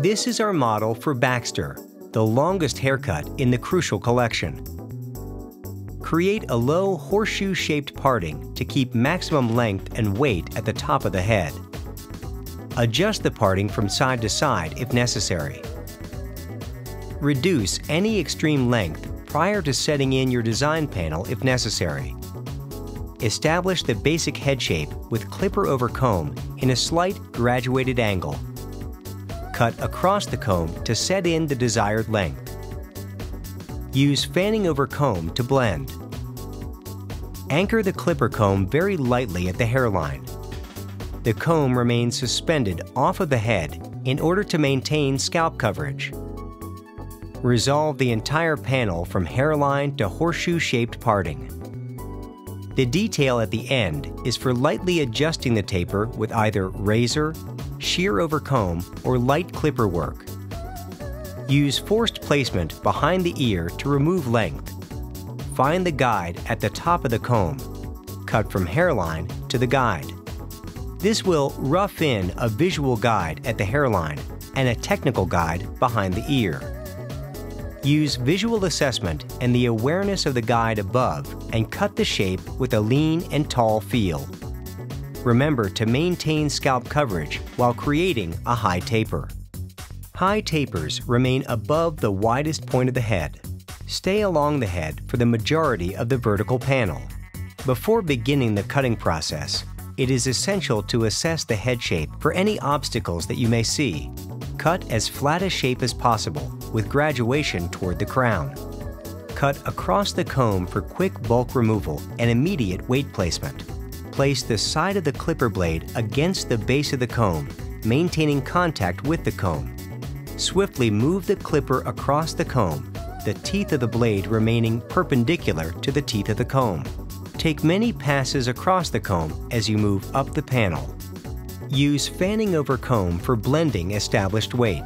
This is our model for Baxter, the longest haircut in the Crewcial collection. Create a low horseshoe-shaped parting to keep maximum length and weight at the top of the head. Adjust the parting from side to side if necessary. Reduce any extreme length prior to setting in your design panel if necessary. Establish the basic head shape with clipper over comb in a slight graduated angle. Cut across the comb to set in the desired length. Use fanning over comb to blend. Anchor the clipper comb very lightly at the hairline. The comb remains suspended off of the head in order to maintain scalp coverage. Resolve the entire panel from hairline to horseshoe-shaped parting. The detail at the end is for lightly adjusting the taper with either razor, shear over comb, or light clipper work. Use forced placement behind the ear to remove length. Find the guide at the top of the comb. Cut from hairline to the guide. This will rough in a visual guide at the hairline and a technical guide behind the ear. Use visual assessment and the awareness of the guide above and cut the shape with a lean and tall feel. Remember to maintain scalp coverage while creating a high taper. High tapers remain above the widest point of the head. Stay along the head for the majority of the vertical panel. Before beginning the cutting process, it is essential to assess the head shape for any obstacles that you may see. Cut as flat a shape as possible with graduation toward the crown. Cut across the comb for quick bulk removal and immediate weight placement. Place the side of the clipper blade against the base of the comb, maintaining contact with the comb. Swiftly move the clipper across the comb, the teeth of the blade remaining perpendicular to the teeth of the comb. Take many passes across the comb as you move up the panel. Use fanning over comb for blending established weight.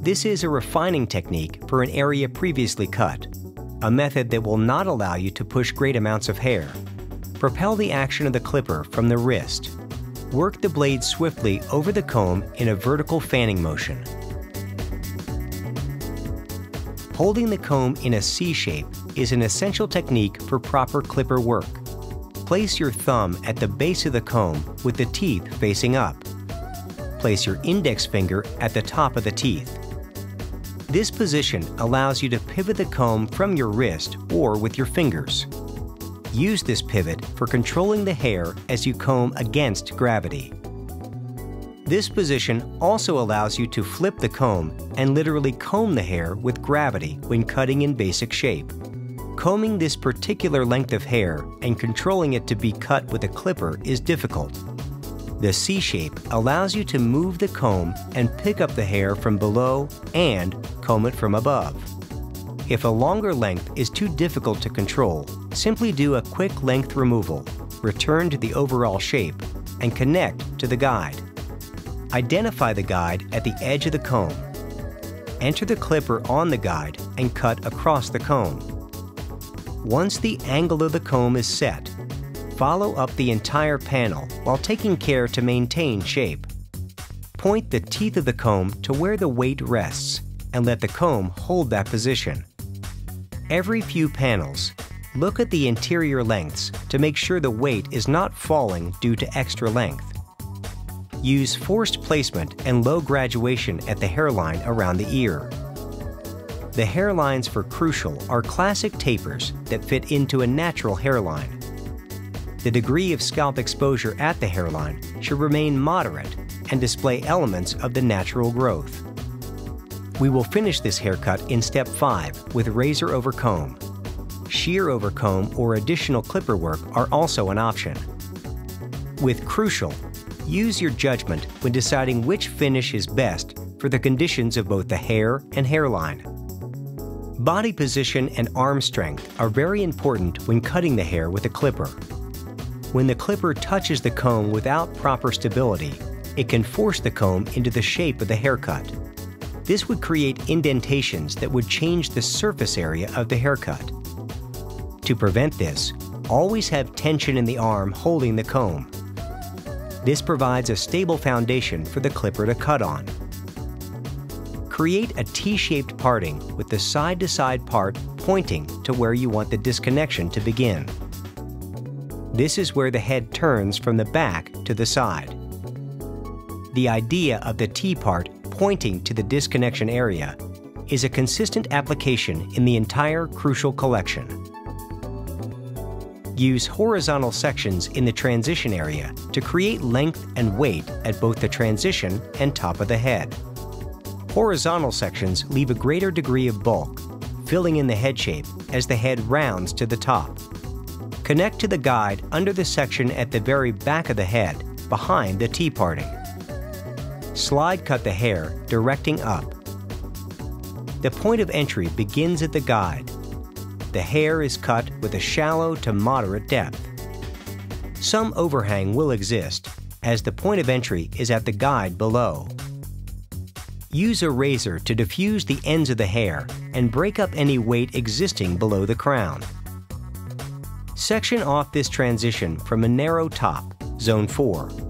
This is a refining technique for an area previously cut, a method that will not allow you to push great amounts of hair. Propel the action of the clipper from the wrist. Work the blade swiftly over the comb in a vertical fanning motion. Holding the comb in a C shape is an essential technique for proper clipper work. Place your thumb at the base of the comb with the teeth facing up. Place your index finger at the top of the teeth. This position allows you to pivot the comb from your wrist or with your fingers. Use this pivot for controlling the hair as you comb against gravity. This position also allows you to flip the comb and literally comb the hair with gravity when cutting in basic shape. Combing this particular length of hair and controlling it to be cut with a clipper is difficult. The C shape allows you to move the comb and pick up the hair from below and comb it from above. If a longer length is too difficult to control, simply do a quick length removal, return to the overall shape, and connect to the guide. Identify the guide at the edge of the comb. Enter the clipper on the guide and cut across the comb. Once the angle of the comb is set, follow up the entire panel while taking care to maintain shape. Point the teeth of the comb to where the weight rests and let the comb hold that position. Every few panels, look at the interior lengths to make sure the weight is not falling due to extra length. Use forced placement and low graduation at the hairline around the ear. The hairlines for Crewcial are classic tapers that fit into a natural hairline the degree of scalp exposure at the hairline should remain moderate and display elements of the natural growth. We will finish this haircut in step 5 with razor over comb. Shear over comb or additional clipper work are also an option. With Crewcial, use your judgment when deciding which finish is best for the conditions of both the hair and hairline. Body position and arm strength are very important when cutting the hair with a clipper. When the clipper touches the comb without proper stability, it can force the comb into the shape of the haircut. This would create indentations that would change the surface area of the haircut. To prevent this, always have tension in the arm holding the comb. This provides a stable foundation for the clipper to cut on. Create a T-shaped parting with the side-to-side -side part pointing to where you want the disconnection to begin. This is where the head turns from the back to the side. The idea of the T-part pointing to the disconnection area is a consistent application in the entire Crewcial collection. Use horizontal sections in the transition area to create length and weight at both the transition and top of the head. Horizontal sections leave a greater degree of bulk, filling in the head shape as the head rounds to the top. Connect to the guide under the section at the very back of the head, behind the T-parting. Slide cut the hair, directing up. The point of entry begins at the guide. The hair is cut with a shallow to moderate depth. Some overhang will exist, as the point of entry is at the guide below. Use a razor to diffuse the ends of the hair and break up any weight existing below the crown. Section off this transition from a narrow top, zone 4.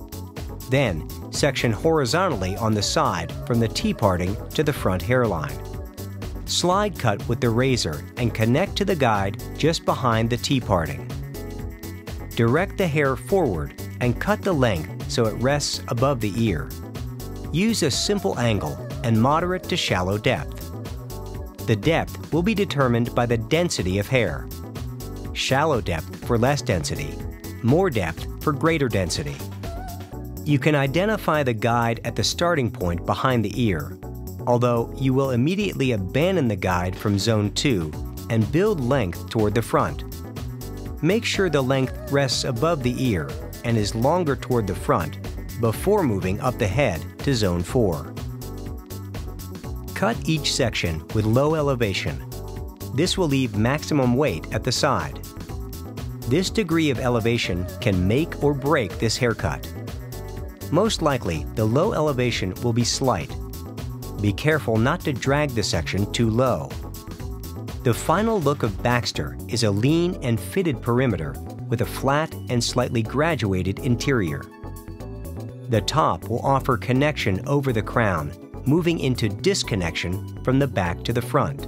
Then, section horizontally on the side from the T-parting to the front hairline. Slide cut with the razor and connect to the guide just behind the T-parting. Direct the hair forward and cut the length so it rests above the ear. Use a simple angle and moderate to shallow depth. The depth will be determined by the density of hair. Shallow depth for less density, more depth for greater density. You can identify the guide at the starting point behind the ear, although you will immediately abandon the guide from zone 2 and build length toward the front. Make sure the length rests above the ear and is longer toward the front before moving up the head to zone 4. Cut each section with low elevation. This will leave maximum weight at the side. This degree of elevation can make or break this haircut. Most likely, the low elevation will be slight. Be careful not to drag the section too low. The final look of Baxter is a lean and fitted perimeter with a flat and slightly graduated interior. The top will offer connection over the crown moving into disconnection from the back to the front.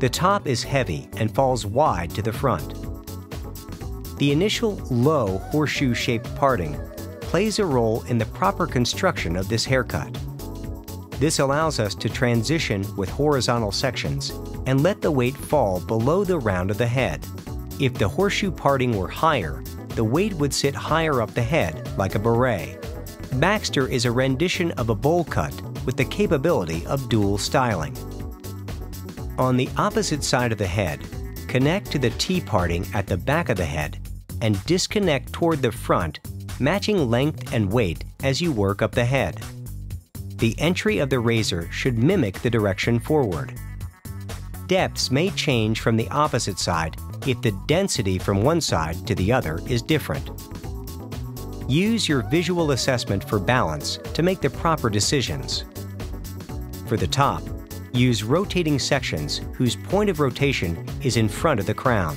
The top is heavy and falls wide to the front. The initial low horseshoe-shaped parting plays a role in the proper construction of this haircut. This allows us to transition with horizontal sections and let the weight fall below the round of the head. If the horseshoe parting were higher, the weight would sit higher up the head, like a beret. Baxter is a rendition of a bowl cut with the capability of dual styling. On the opposite side of the head, connect to the T-parting at the back of the head and disconnect toward the front, matching length and weight as you work up the head. The entry of the razor should mimic the direction forward. Depths may change from the opposite side if the density from one side to the other is different. Use your visual assessment for balance to make the proper decisions. For the top, use rotating sections whose point of rotation is in front of the crown.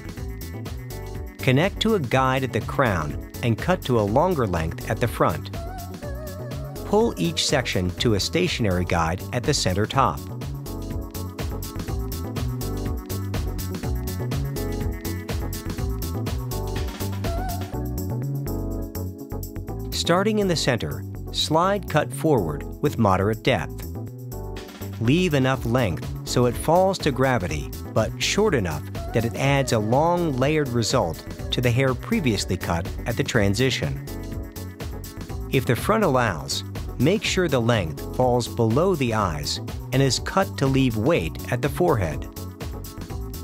Connect to a guide at the crown and cut to a longer length at the front. Pull each section to a stationary guide at the center top. Starting in the center, slide cut forward with moderate depth. Leave enough length so it falls to gravity, but short enough that it adds a long layered result to the hair previously cut at the transition. If the front allows, make sure the length falls below the eyes and is cut to leave weight at the forehead.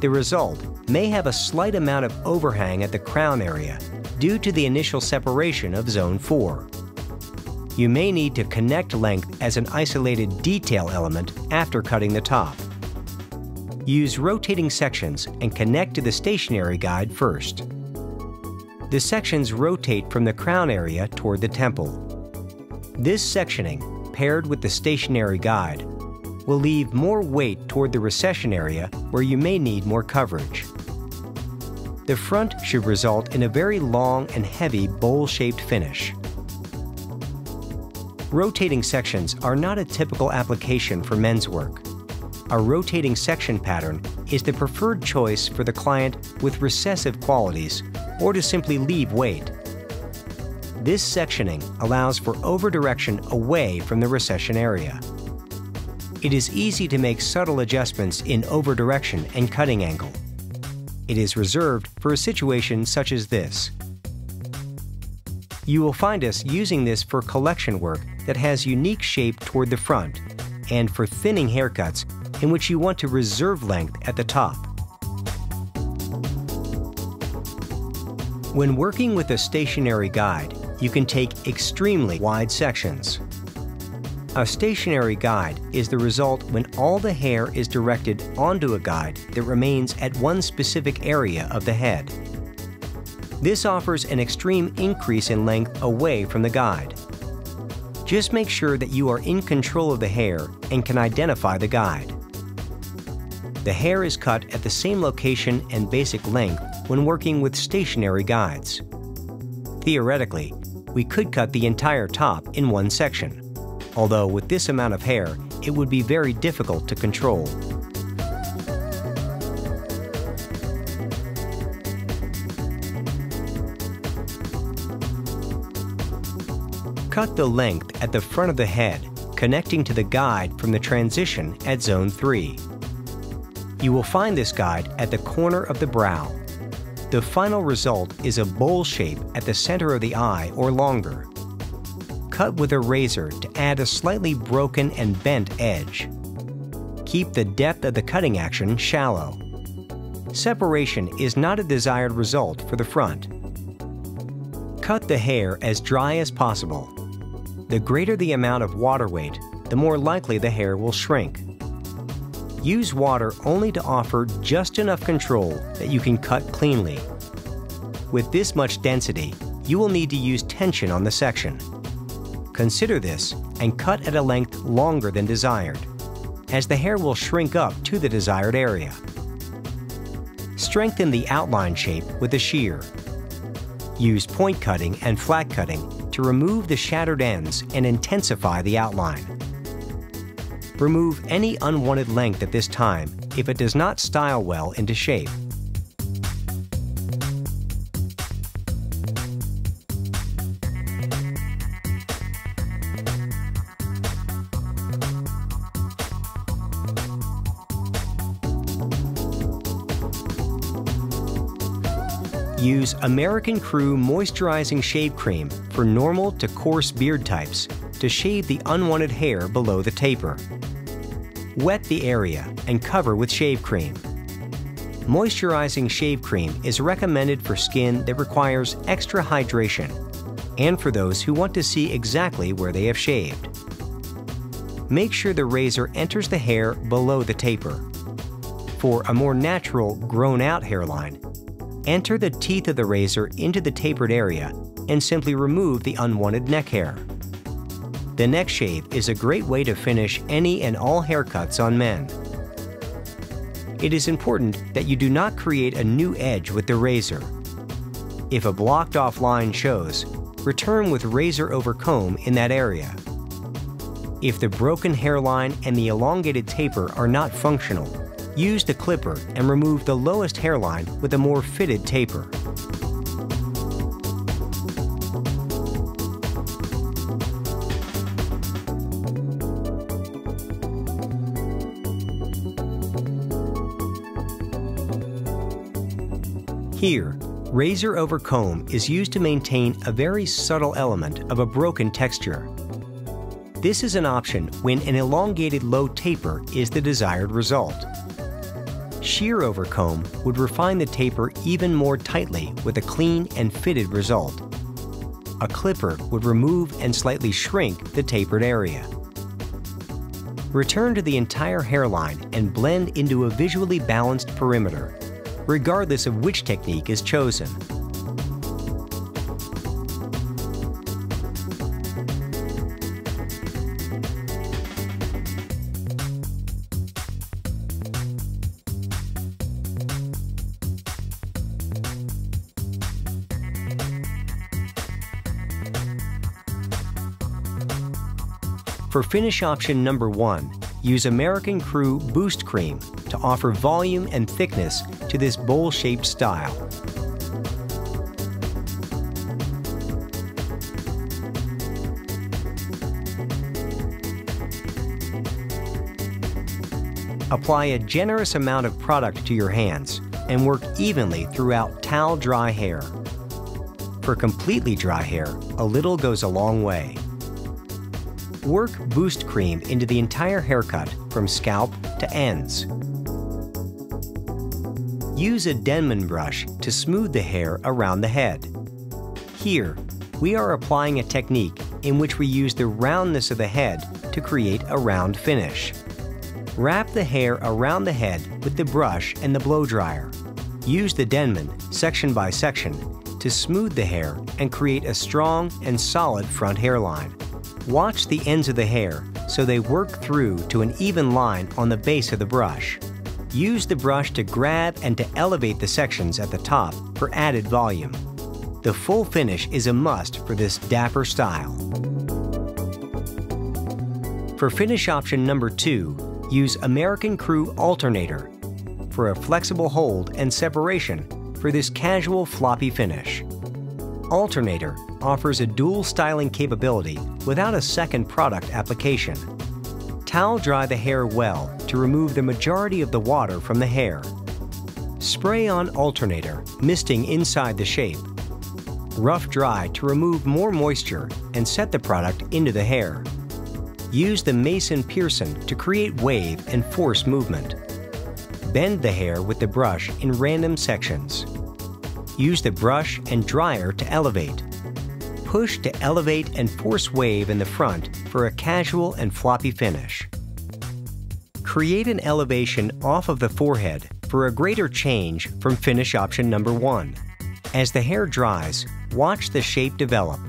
The result may have a slight amount of overhang at the crown area due to the initial separation of Zone 4. You may need to connect length as an isolated detail element after cutting the top. Use rotating sections and connect to the stationary guide first. The sections rotate from the crown area toward the temple. This sectioning, paired with the stationary guide, will leave more weight toward the recession area where you may need more coverage. The front should result in a very long and heavy bowl-shaped finish. Rotating sections are not a typical application for men's work. A rotating section pattern is the preferred choice for the client with recessive qualities or to simply leave weight. This sectioning allows for over-direction away from the recession area. It is easy to make subtle adjustments in over-direction and cutting angle. It is reserved for a situation such as this. You will find us using this for collection work that has unique shape toward the front and for thinning haircuts in which you want to reserve length at the top. When working with a stationary guide, you can take extremely wide sections. A stationary guide is the result when all the hair is directed onto a guide that remains at one specific area of the head. This offers an extreme increase in length away from the guide. Just make sure that you are in control of the hair and can identify the guide. The hair is cut at the same location and basic length when working with stationary guides. Theoretically, we could cut the entire top in one section, although with this amount of hair, it would be very difficult to control. Cut the length at the front of the head, connecting to the guide from the transition at Zone 3. You will find this guide at the corner of the brow. The final result is a bowl shape at the center of the eye or longer. Cut with a razor to add a slightly broken and bent edge. Keep the depth of the cutting action shallow. Separation is not a desired result for the front. Cut the hair as dry as possible the greater the amount of water weight, the more likely the hair will shrink. Use water only to offer just enough control that you can cut cleanly. With this much density, you will need to use tension on the section. Consider this and cut at a length longer than desired, as the hair will shrink up to the desired area. Strengthen the outline shape with a shear. Use point cutting and flat cutting to remove the shattered ends and intensify the outline. Remove any unwanted length at this time if it does not style well into shape. Use American Crew Moisturizing Shave Cream for normal to coarse beard types to shave the unwanted hair below the taper. Wet the area and cover with shave cream. Moisturizing shave cream is recommended for skin that requires extra hydration and for those who want to see exactly where they have shaved. Make sure the razor enters the hair below the taper. For a more natural, grown-out hairline, enter the teeth of the razor into the tapered area and simply remove the unwanted neck hair. The neck shave is a great way to finish any and all haircuts on men. It is important that you do not create a new edge with the razor. If a blocked off line shows, return with razor over comb in that area. If the broken hairline and the elongated taper are not functional, use the clipper and remove the lowest hairline with a more fitted taper. Here, razor over comb is used to maintain a very subtle element of a broken texture. This is an option when an elongated low taper is the desired result. Shear over comb would refine the taper even more tightly with a clean and fitted result. A clipper would remove and slightly shrink the tapered area. Return to the entire hairline and blend into a visually balanced perimeter regardless of which technique is chosen. For finish option number one, use American Crew Boost Cream to offer volume and thickness to this bowl-shaped style. Apply a generous amount of product to your hands and work evenly throughout towel dry hair. For completely dry hair, a little goes a long way. Work Boost Cream into the entire haircut from scalp to ends. Use a Denman brush to smooth the hair around the head. Here, we are applying a technique in which we use the roundness of the head to create a round finish. Wrap the hair around the head with the brush and the blow dryer. Use the Denman, section by section, to smooth the hair and create a strong and solid front hairline. Watch the ends of the hair so they work through to an even line on the base of the brush. Use the brush to grab and to elevate the sections at the top for added volume. The full finish is a must for this dapper style. For finish option number two, use American Crew Alternator for a flexible hold and separation for this casual floppy finish. Alternator offers a dual styling capability without a second product application. Towel dry the hair well to remove the majority of the water from the hair. Spray on alternator, misting inside the shape. Rough dry to remove more moisture and set the product into the hair. Use the Mason Pearson to create wave and force movement. Bend the hair with the brush in random sections. Use the brush and dryer to elevate. Push to elevate and force wave in the front for a casual and floppy finish. Create an elevation off of the forehead for a greater change from finish option number one. As the hair dries, watch the shape develop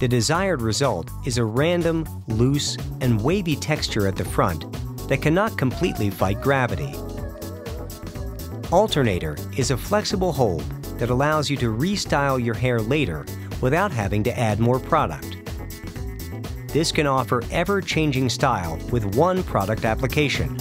the desired result is a random, loose, and wavy texture at the front that cannot completely fight gravity. Alternator is a flexible hold that allows you to restyle your hair later without having to add more product. This can offer ever-changing style with one product application.